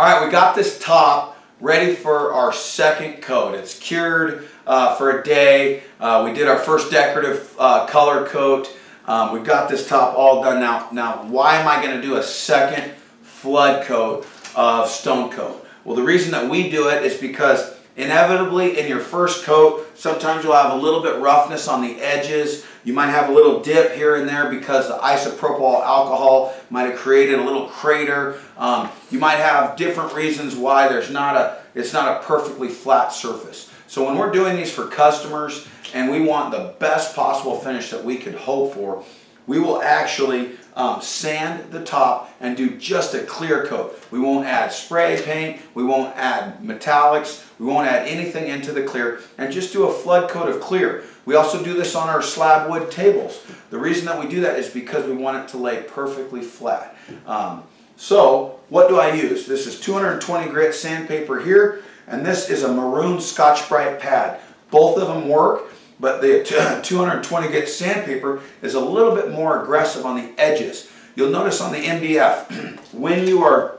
All right, we got this top ready for our second coat. It's cured uh, for a day. Uh, we did our first decorative uh, color coat. Um, we've got this top all done now. Now, why am I going to do a second flood coat of stone coat? Well, the reason that we do it is because inevitably in your first coat, sometimes you'll have a little bit roughness on the edges. You might have a little dip here and there because the isopropyl alcohol might have created a little crater. Um, you might have different reasons why there's not a, it's not a perfectly flat surface. So when we're doing these for customers and we want the best possible finish that we could hope for, we will actually um, sand the top and do just a clear coat. We won't add spray paint, we won't add metallics, we won't add anything into the clear, and just do a flood coat of clear. We also do this on our slab wood tables. The reason that we do that is because we want it to lay perfectly flat. Um, so, what do I use? This is 220 grit sandpaper here, and this is a maroon Scotch-Brite pad. Both of them work. But the 220 grit sandpaper is a little bit more aggressive on the edges. You'll notice on the MDF, when you are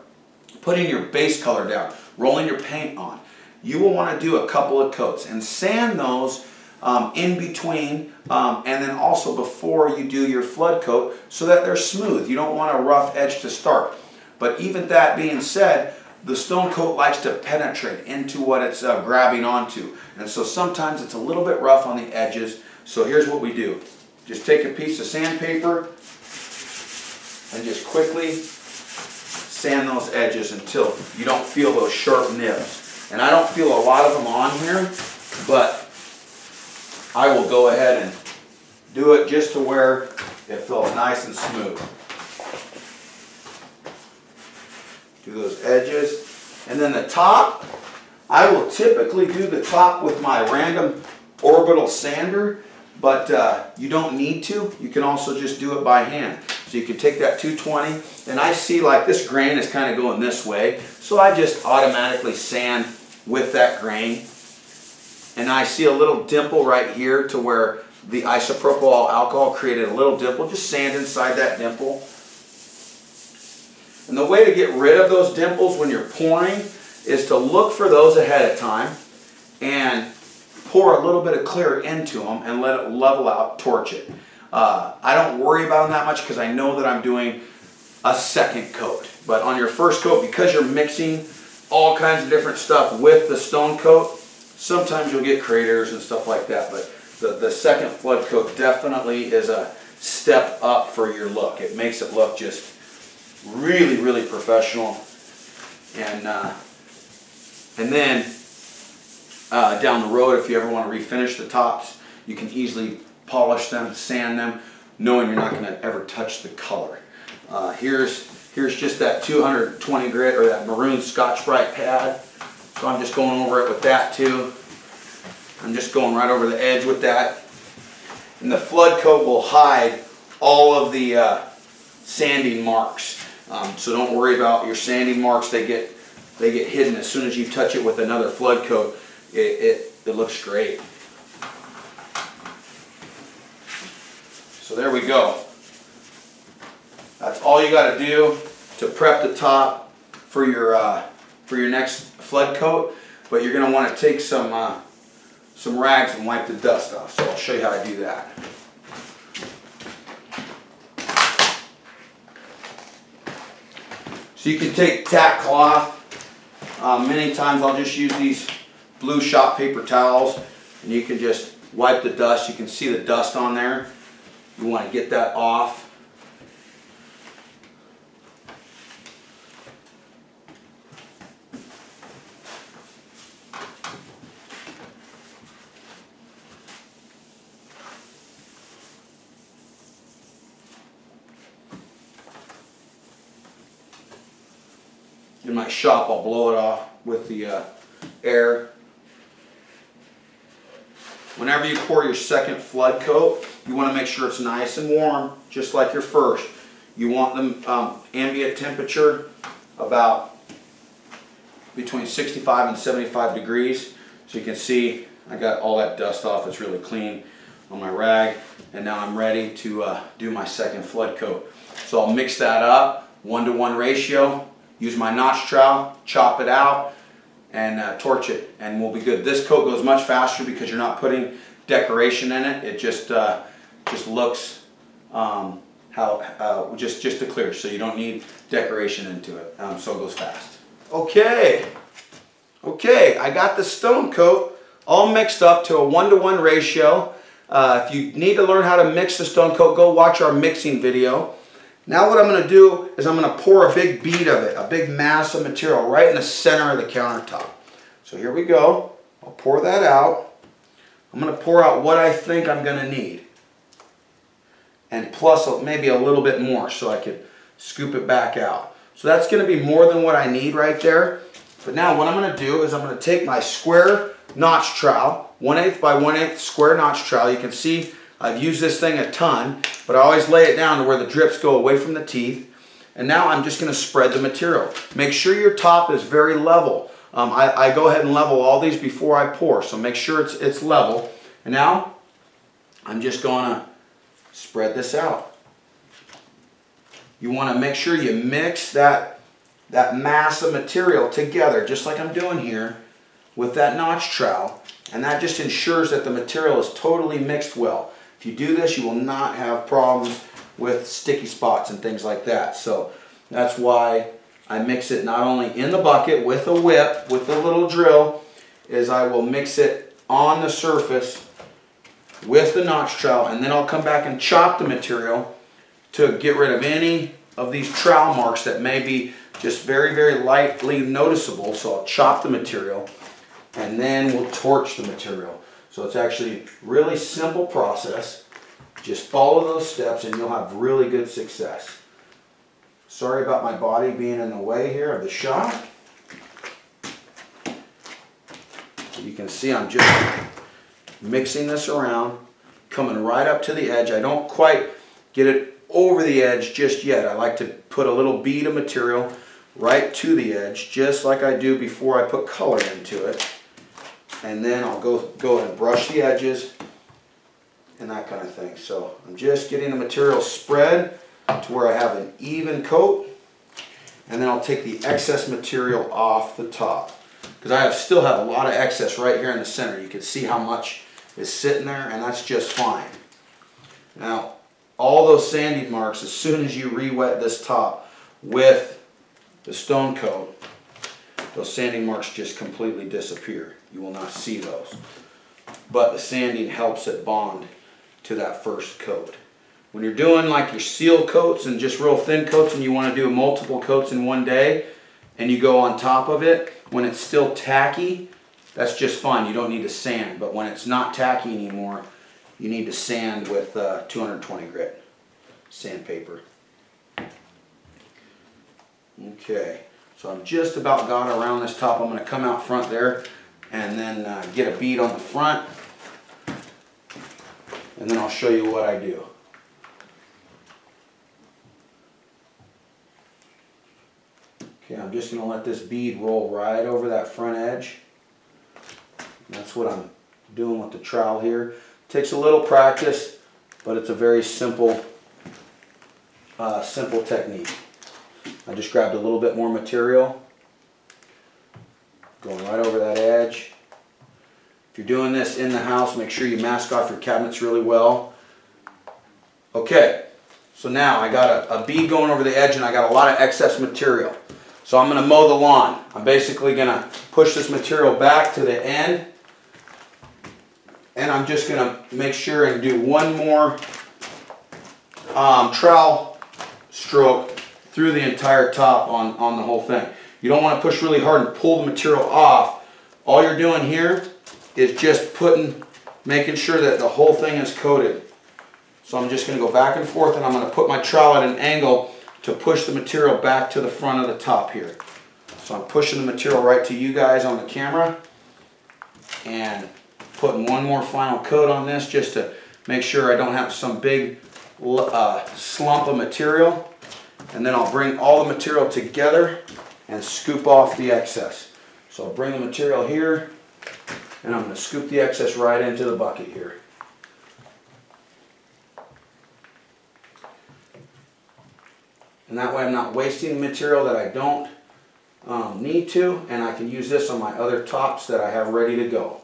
putting your base color down, rolling your paint on, you will want to do a couple of coats and sand those um, in between um, and then also before you do your flood coat so that they're smooth. You don't want a rough edge to start. But even that being said, the stone coat likes to penetrate into what it's uh, grabbing onto. And so sometimes it's a little bit rough on the edges. So here's what we do. Just take a piece of sandpaper and just quickly sand those edges until you don't feel those sharp nibs. And I don't feel a lot of them on here, but I will go ahead and do it just to where it feels nice and smooth. Do those edges. And then the top, I will typically do the top with my random orbital sander, but uh, you don't need to. You can also just do it by hand. So you can take that 220, and I see like this grain is kind of going this way, so I just automatically sand with that grain. And I see a little dimple right here to where the isopropyl alcohol created a little dimple. Just sand inside that dimple. And the way to get rid of those dimples when you're pouring is to look for those ahead of time and pour a little bit of clear into them and let it level out, torch it. Uh, I don't worry about them that much because I know that I'm doing a second coat. But on your first coat, because you're mixing all kinds of different stuff with the stone coat, sometimes you'll get craters and stuff like that. But the, the second flood coat definitely is a step up for your look. It makes it look just really, really professional. And uh, and then uh, down the road, if you ever want to refinish the tops, you can easily polish them, sand them, knowing you're not going to ever touch the color. Uh, here's here's just that 220 grit or that maroon Scotch-Brite pad. So I'm just going over it with that too. I'm just going right over the edge with that. And the flood coat will hide all of the uh, sanding marks. Um, so don't worry about your sanding marks. They get they get hidden as soon as you touch it with another flood coat. It, it, it looks great. So there we go. That's all you got to do to prep the top for your uh, for your next flood coat. But you're going to want to take some uh, some rags and wipe the dust off. So I'll show you how to do that. So you can take tack cloth. Um, many times I'll just use these blue shop paper towels and you can just wipe the dust. You can see the dust on there. You want to get that off. In my shop, I'll blow it off with the uh, air. Whenever you pour your second flood coat, you want to make sure it's nice and warm, just like your first. You want the um, ambient temperature about between 65 and 75 degrees. So you can see I got all that dust off. It's really clean on my rag. And now I'm ready to uh, do my second flood coat. So I'll mix that up, one to one ratio. Use my notch trowel, chop it out, and uh, torch it, and we'll be good. This coat goes much faster because you're not putting decoration in it. It just uh, just looks um, how uh, just just to clear, so you don't need decoration into it. Um, so it goes fast. Okay, okay, I got the stone coat all mixed up to a one-to-one -one ratio. Uh, if you need to learn how to mix the stone coat, go watch our mixing video. Now what I'm going to do is I'm going to pour a big bead of it, a big mass of material right in the center of the countertop. So here we go. I'll pour that out. I'm going to pour out what I think I'm going to need. And plus uh, maybe a little bit more so I could scoop it back out. So that's going to be more than what I need right there. But now what I'm going to do is I'm going to take my square notch trowel, 1 8 by 1 8 square notch trowel. You can see I've used this thing a ton, but I always lay it down to where the drips go away from the teeth. And now I'm just going to spread the material. Make sure your top is very level. Um, I, I, go ahead and level all these before I pour, so make sure it's, it's level. And now I'm just going to spread this out. You want to make sure you mix that, that mass of material together, just like I'm doing here with that notch trowel. And that just ensures that the material is totally mixed well. If you do this, you will not have problems with sticky spots and things like that. So that's why I mix it not only in the bucket with a whip, with a little drill, is I will mix it on the surface with the notch trowel and then I'll come back and chop the material to get rid of any of these trowel marks that may be just very, very lightly noticeable. So I'll chop the material and then we'll torch the material. So it's actually really simple process. Just follow those steps and you'll have really good success. Sorry about my body being in the way here of the shot. You can see I'm just mixing this around, coming right up to the edge. I don't quite get it over the edge just yet. I like to put a little bead of material right to the edge, just like I do before I put color into it and then I'll go, go and brush the edges and that kind of thing. So I'm just getting the material spread to where I have an even coat and then I'll take the excess material off the top because I have, still have a lot of excess right here in the center. You can see how much is sitting there and that's just fine. Now all those sanding marks as soon as you re-wet this top with the stone coat those sanding marks just completely disappear. You will not see those. But the sanding helps it bond to that first coat. When you're doing like your seal coats and just real thin coats and you want to do multiple coats in one day and you go on top of it, when it's still tacky, that's just fine. You don't need to sand. But when it's not tacky anymore, you need to sand with uh, 220 grit sandpaper. Okay. So I've just about got around this top. I'm going to come out front there and then uh, get a bead on the front. And then I'll show you what I do. Okay, I'm just going to let this bead roll right over that front edge. That's what I'm doing with the trowel here. takes a little practice, but it's a very simple, uh, simple technique. I just grabbed a little bit more material, going right over that edge. If you're doing this in the house, make sure you mask off your cabinets really well. Okay, so now I got a, a bead going over the edge and I got a lot of excess material. So I'm going to mow the lawn. I'm basically going to push this material back to the end and I'm just going to make sure and do one more um, trowel stroke through the entire top on, on the whole thing. You don't want to push really hard and pull the material off. All you're doing here is just putting, making sure that the whole thing is coated. So I'm just going to go back and forth and I'm going to put my trowel at an angle to push the material back to the front of the top here. So I'm pushing the material right to you guys on the camera and putting one more final coat on this just to make sure I don't have some big uh, slump of material and then I'll bring all the material together and scoop off the excess. So I'll bring the material here and I'm going to scoop the excess right into the bucket here. And that way I'm not wasting material that I don't um, need to, and I can use this on my other tops that I have ready to go.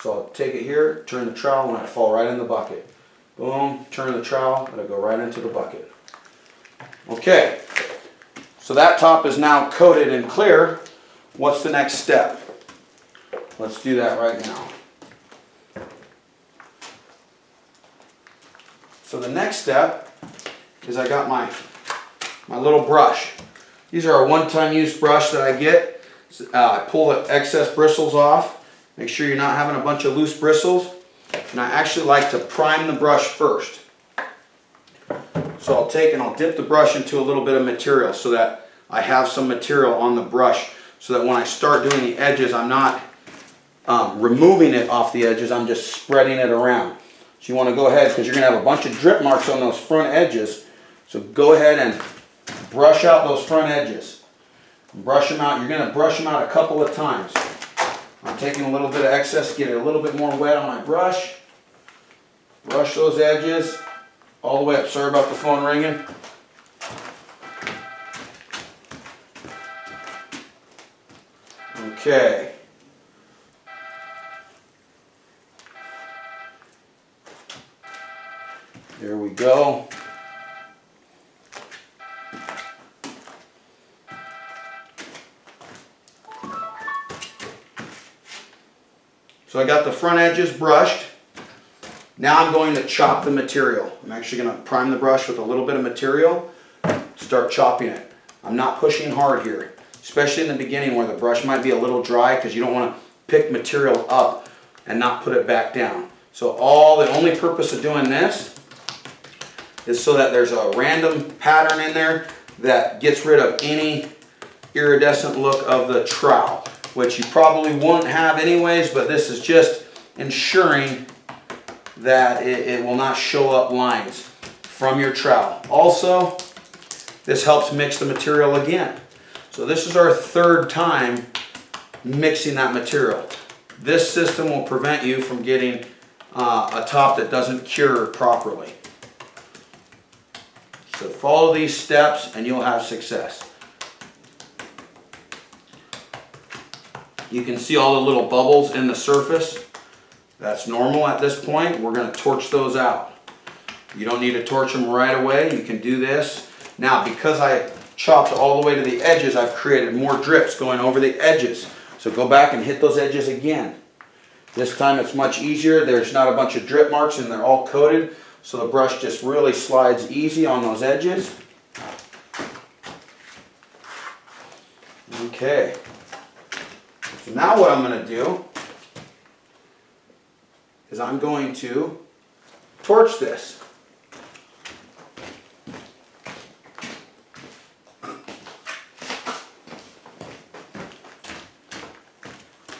So I'll take it here, turn the trowel, and it fall right in the bucket. Boom, turn the trowel, let it go right into the bucket. Okay, so that top is now coated and clear. What's the next step? Let's do that right now. So the next step is I got my, my little brush. These are a one-time use brush that I get. Uh, I pull the excess bristles off. Make sure you're not having a bunch of loose bristles. And I actually like to prime the brush first. So I'll take and I'll dip the brush into a little bit of material so that I have some material on the brush so that when I start doing the edges I'm not um, removing it off the edges, I'm just spreading it around. So you want to go ahead because you're going to have a bunch of drip marks on those front edges. So go ahead and brush out those front edges. Brush them out. You're going to brush them out a couple of times. I'm taking a little bit of excess, get it a little bit more wet on my brush. Brush those edges all the way up. Sorry about the phone ringing. Okay. There we go. So I got the front edges brushed. Now I'm going to chop the material. I'm actually going to prime the brush with a little bit of material, start chopping it. I'm not pushing hard here, especially in the beginning where the brush might be a little dry because you don't want to pick material up and not put it back down. So all the only purpose of doing this is so that there's a random pattern in there that gets rid of any iridescent look of the trowel which you probably won't have anyways, but this is just ensuring that it, it will not show up lines from your trowel. Also, this helps mix the material again. So this is our third time mixing that material. This system will prevent you from getting uh, a top that doesn't cure properly. So follow these steps and you'll have success. You can see all the little bubbles in the surface. That's normal at this point. We're going to torch those out. You don't need to torch them right away. You can do this. Now, because I chopped all the way to the edges, I've created more drips going over the edges. So go back and hit those edges again. This time it's much easier. There's not a bunch of drip marks and they're all coated. So the brush just really slides easy on those edges. Okay. So now what I'm going to do is I'm going to torch this.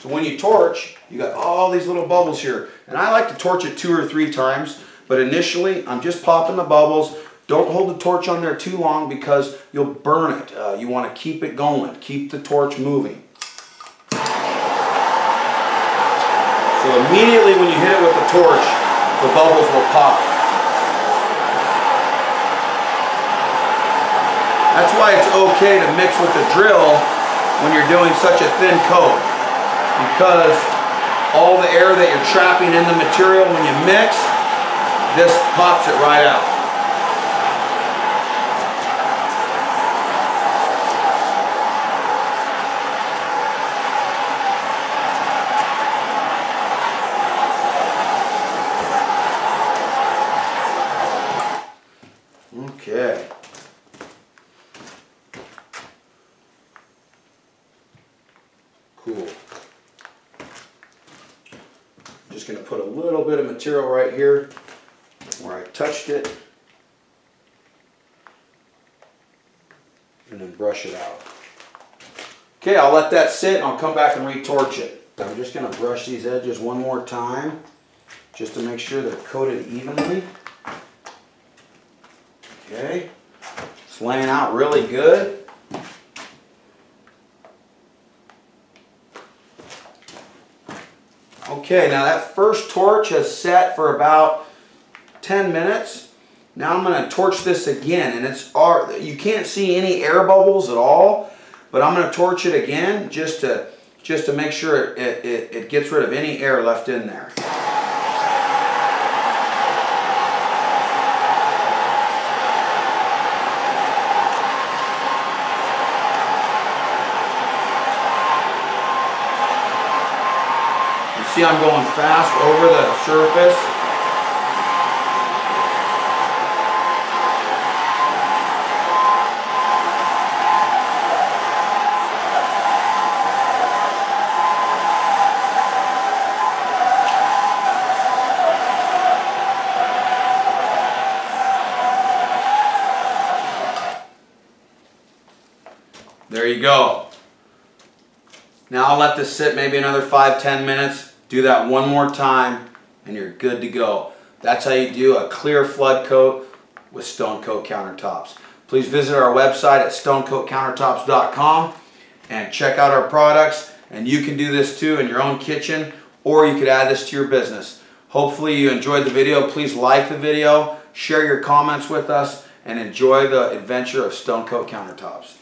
So when you torch, you got all these little bubbles here. And I like to torch it two or three times, but initially I'm just popping the bubbles. Don't hold the torch on there too long because you'll burn it. Uh, you want to keep it going, keep the torch moving. So immediately when you hit it with the torch, the bubbles will pop. That's why it's okay to mix with the drill when you're doing such a thin coat. Because all the air that you're trapping in the material when you mix, this pops it right out. Material right here where I touched it and then brush it out. Okay, I'll let that sit and I'll come back and retorch it. I'm just going to brush these edges one more time just to make sure they're coated evenly. Okay, it's laying out really good. Okay, now that first torch has set for about 10 minutes. Now I'm going to torch this again and it's you can't see any air bubbles at all, but I'm going to torch it again just to just to make sure it, it, it gets rid of any air left in there. You see I'm going fast over the surface. There you go. Now I'll let this sit maybe another five, ten minutes. Do that one more time and you're good to go. That's how you do a clear flood coat with Stone Coat countertops. Please visit our website at stonecoatcountertops.com and check out our products. And you can do this too in your own kitchen or you could add this to your business. Hopefully you enjoyed the video. Please like the video, share your comments with us, and enjoy the adventure of Stone Coat countertops.